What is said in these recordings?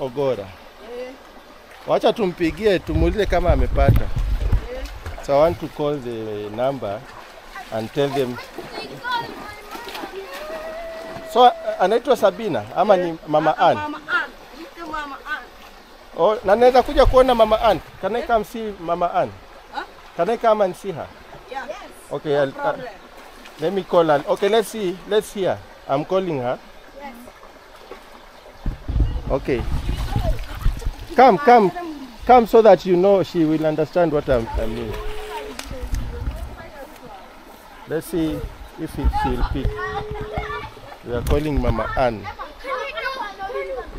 Ogora. Wacha tumpigie tumuulize kama amepata. So I want to call the number and tell them. So uh, anaitwa Sabina ama ni Mama Ann? Mama Ann. Oh, na naweza kuja kuona Mama Ann. Can I come see Mama Ann? Huh? Can I come and see her? Yeah. Yes. Okay, no I'll, uh, let me call her. Okay, let's see. Let's hear. I'm calling her. Okay. Come, come, come so that you know she will understand what I'm, I mean. Let's see if it, she'll pick. We are calling Mama Ann.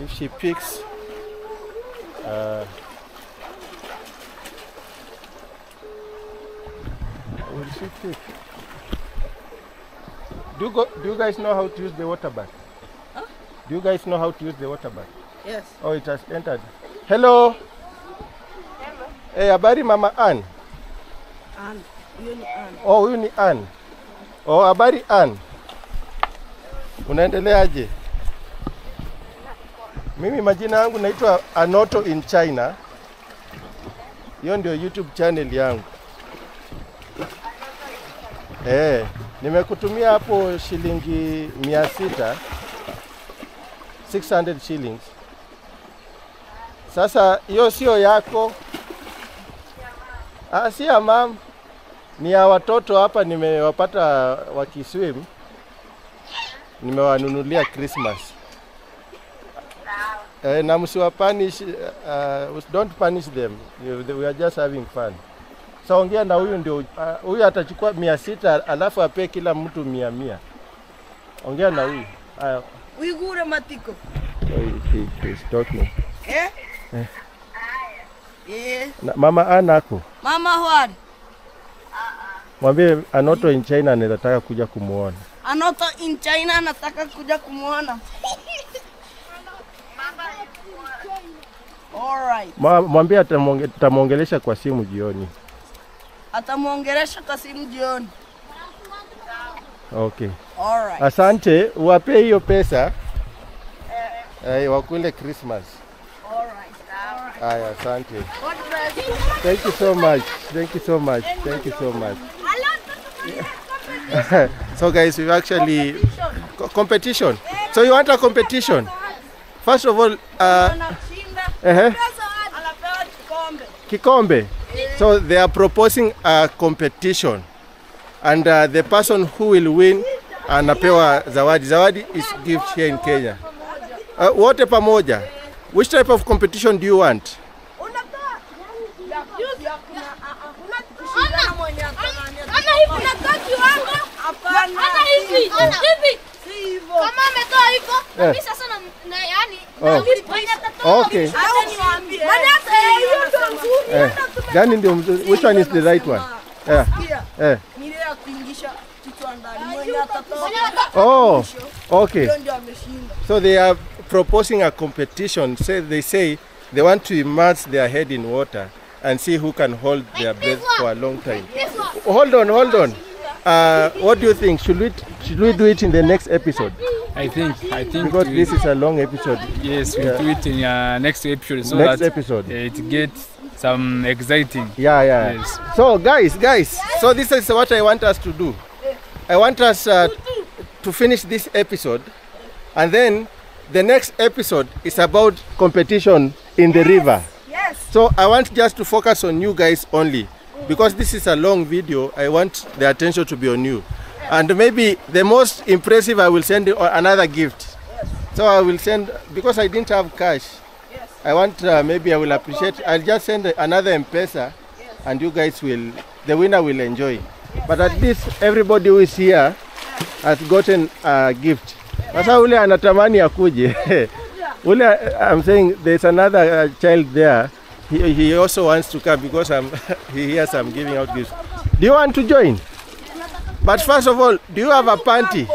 If she picks, uh, will she pick? Do you, go, do you guys know how to use the water bag? Do you guys know how to use the water bag? Yes. Oh, it has entered. Hello. Hey, habari Mama Ann. Ann. Hiyo ni Ann. Oh, huyu ni Ann. Oh, habari Ann. Unaendeleaje? Mimi majina yangu naitwa Anoto in China. Hiyo ndio YouTube channel yangu. Eh, nimekutumia hapo shilingi mia sita 600 shillings. Sasa hiyo sio yako. Ah, si ya mam ni ya watoto hapa, nimewapata wakiswim, nimewanunulia Christmas. Eh, na msiwapanish, uh, don't punish them. We are just having fun. So ongea na huyu ndio, huyu uh, atachukua mia sita alafu ape kila mtu mia mia. Ongea na huyu. Uigure matiko. he, he, he's talking. Eh? Eh. Na, mama Ana ako Mama Hwari. mwambie Anoto in China anataka kuja kumuona. Anoto in China anataka kuja kumuona. Alright. Mwa- Mwambie atamwongelesha kwa simu jioni. Atamwongelesha kwa simu jioni. Okay. Alright. Asante, wape hiyo pesa eh, wakule Christmas. Haya, asante. You. Thank you so much. Thank you so much. Thank you so much. so guys, we've actually competition. competition. So you want a competition? First of all, uh, uh-huh. kikombe. kikombe. So they are proposing a competition, and uh, the person who will win anapewa zawadi. Zawadi is gift here in Kenya. Uh, wote pamoja. Which type of competition do you want? Okay. Ndio? Which one is the right one? Yeah. Atatoa Oh, okay. So they are proposing a competition. Say they say they want to immerse their head in water and see who can hold their breath for a long time. Hold on, hold on. Uh, what do you think? Should we should we do it in the next episode? I think I think Because we, this is a long episode. yes we yeah. do it in uh, next episode so Next that episode. it gets some exciting. Yeah, yeah. Yes. So guys, guys, so this is what I want us to do. I want us uh, to finish this episode, and then the next episode is about competition in the river. Yes. So I want just to focus on you guys only, because this is a long video. I want the attention to be on you, and maybe the most impressive, I will send another gift. Yes. So I will send because I didn't have cash. yes. I want uh, maybe I will appreciate. I'll just send another M-Pesa, and you guys will. The winner will enjoy. But at least everybody who is here has gotten a gift. Sasa ule anatamani akuje. ule I'm saying there's another uh, child there. He, he also wants to come because I'm, he hears I'm giving out gifts. Do you want to join? But first of all, do you have a panty?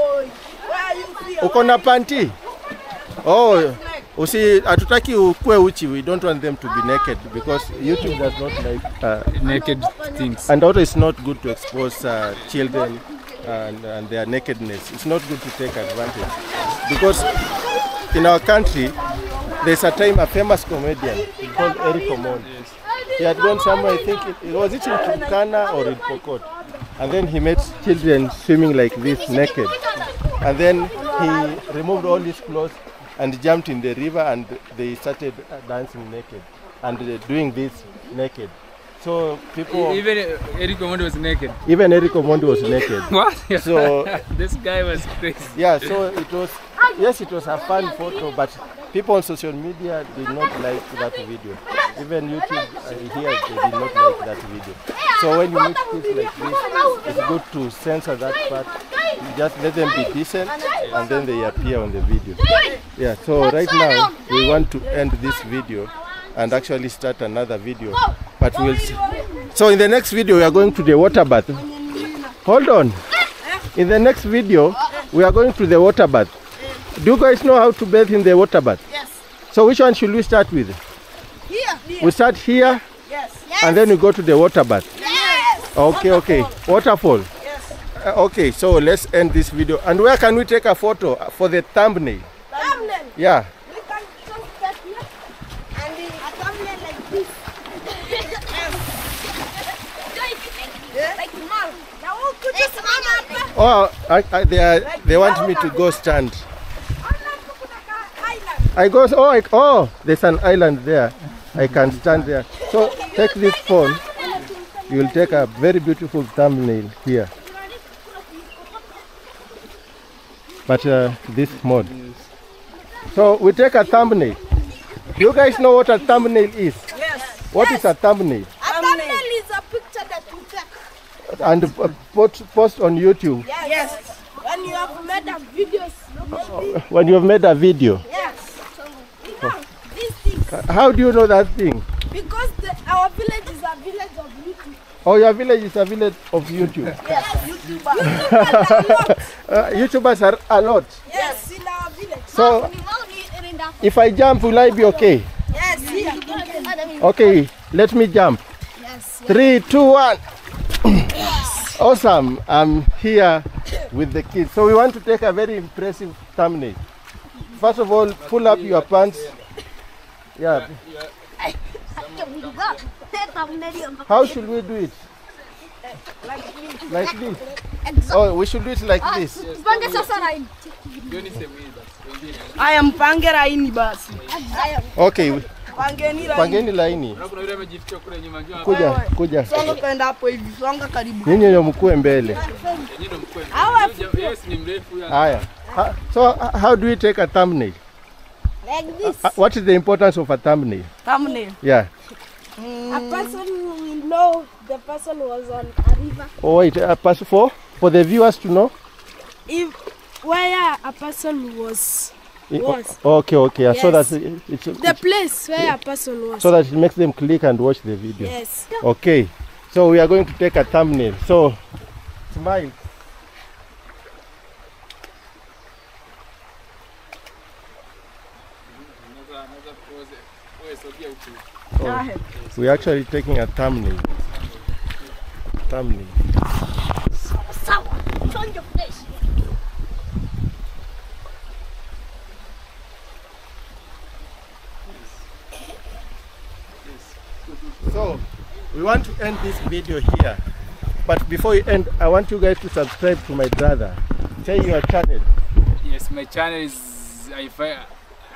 Uko na panty? Oh, usi atutaki ukue uchi. We don't want them to be naked because YouTube does not like uh, Naked things. and also it's not good to expose uh, children and, and their nakedness. It's not good to take advantage because in our country there's a time a famous comedian called Eric Omondi. He had gone somewhere, I think it, was it in Turkana or in Pokot. And then he met children swimming like this naked. And then he removed all his clothes and jumped in the river and they started dancing naked and uh, doing this naked. So people, Even Eric Omondi was naked. even Eric Omondi was naked. What? So this guy was crazy. yeah, so it was, yes, it was a fun photo, but people on social media did not like that video. Even YouTube uh, here, they did not like that video. So when you meet kids like this, it's good to censor that part. You just let them be decent, and then they appear on the video. Yeah, so right now, we want to end this video and actually start another video. But we'll see. So in the next video, we are going to the water bath. Hold on. In the next video, we are going to the water bath. Do you guys know how to bathe in the water bath? Yes. So which one should we start with? Here. We start here Yes. and then we go to the water bath. Yes. Okay, okay. Waterfall. Yes. Uh, okay, so let's end this video. And where can we take a photo for the thumbnail? Thumbnail. Yeah. We can just get here and the a thumbnail like this. Like tomorrow. Now who could just run up? Oh, I, I, they, are, they want me to go stand. I go, oh, I, oh, there's an island there. I can stand there. So take this phone. You will take a very beautiful thumbnail here. But uh, this mode. So we take a thumbnail. You guys know what a thumbnail is? Yes. What is a thumbnail? A thumbnail is a picture that you take. And uh, put, post on YouTube Yes. yes. When you have made a videos. Maybe. when you have made a video. Yes. You know, these things. How do you know that thing? Because the, our village is a village of YouTube. Oh, your village is a village of YouTube. Yes. YouTubers. Uh, YouTubers are a lot. yes, in our village. So if I jump, will I be okay? Yes, here. Okay, let me jump. Yes. Three, two, one. Awesome. I'm here with the kids. So we want to take a very impressive thumbnail. First of all, pull up your pants. Yeah. How should we do it? Like this. Oh, we should do it like this. I am. Aya basi. Okay, Pangeni laini. pangeni laini. Kuna yule amejificha kule nyuma njoo hapa. Kuja, kuja. Songa kwenda hapo hivi. Songa karibu. Nyinyi ndio mkue mbele. Yenyewe ndo mkweli. Hawa Yes, ni mrefu ya. Haya. So how do we take a thumbnail? Like this. Uh, What is the importance of a thumbnail? thumbnail. Yeah. A person will know the person was on a river. Oh wait, a person for for the viewers to know. If where a person was, Was. Okay, okay. uh, So that it- it's, the place where a person was. so that it makes them click and watch the video. yes. Okay. So we are going to take a thumbnail. So smile. Naweza naweza pose. Wewe sogea huku. Oh, we're actually taking a thumbnail. Thumbnail. Sawa. Change your face. So we want to end this video here. But before we end, I want you guys to subscribe to my brother. Say your channel. Yes, my channel is I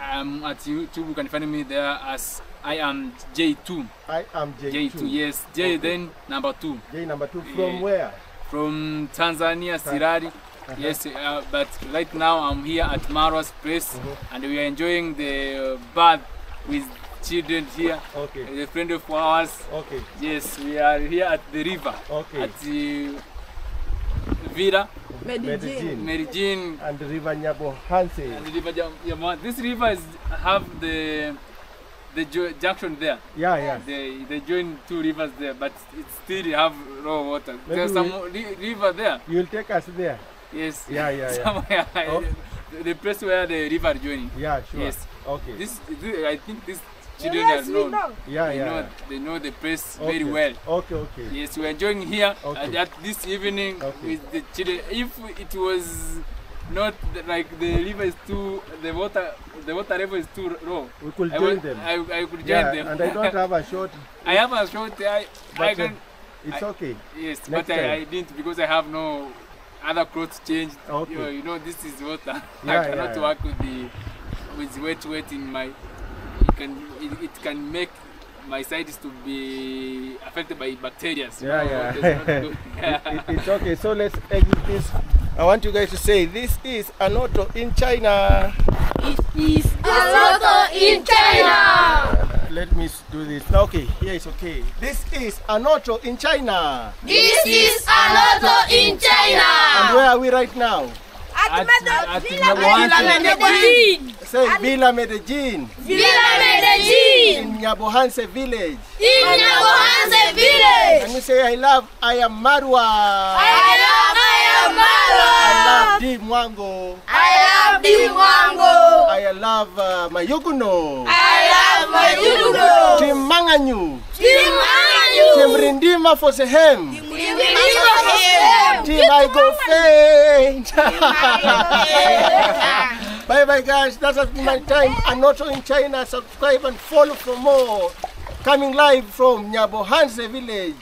I'm at YouTube. You can find me there as I am J2. I am J2. J2, yes. J then number two. J number two. From Yeah. where? From Tanzania, Sirari. Yes, uh, but right now I'm here at Marwa's place and we are enjoying the uh, bath with children here. Okay. A friend of ours. Okay. Yes, we are here at the river. Okay. At the Villa, Medellin. Merijin, And the River Nyabo Hanse. and the river Jam- Yama. This river is have the the jo- junction there. Yeah, yeah. They they join two rivers there, but it still have raw water. Maybe There's some ri- river there. You'll take us there. Yes. Yeah, yeah, yeah. Somewhere. Oh. the, the place where the river joining. Yeah, sure. Yes. Okay. This, this I think these children Yes, are we known. know. yeah, They yeah. know they know the place Okay. very well. Okay, okay. Yes, we're enjoying here Okay. and at this evening Okay. with the children. If it was not the, like the river is too the water the water level is too low. We could I join them. I, I could join Yeah, them. and I don't have a short. I have a short. I, I But, uh, can. It's I- okay. Yes, next but I, I didn't because I have no other clothes changed. Okay. You, know, you know, this is water. Yeah, I cannot yeah. work with the with wet wet in my. It can it, it can make my sides to be affected by bacteria. Yeah, yeah. That's not good. It- it's okay. So let's exit this. I want you guys to say this is Anoto in China. Is Aloto in China. Let me do this. Okay, here it's okay. This is Anoto in China. This is Aloto in China. And where are we right now? At- at Villa Nyabohanse. Medellin. Say Villa Medellin Villa Medellin. in Nyabohanse village. In Nyabohanse village. And we say I love I am Marwa. I love I am I love Marwa. Di Mwango. I love Dimwango. I love uh, Mayuguno. I love my Yugo. Tim Manganyu. Tim Dimwangu. Rindima for Sehem. Dimwangu. Tim I go faint. bye bye guys. That has been my time. Anoto in China. Subscribe and follow for more. Coming live from Nyabohanse village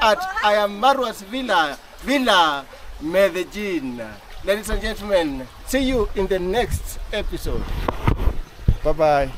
at I am Marwa's Villa, Villa Medellin. Ladies and gentlemen, see you in the next episode. Bye bye.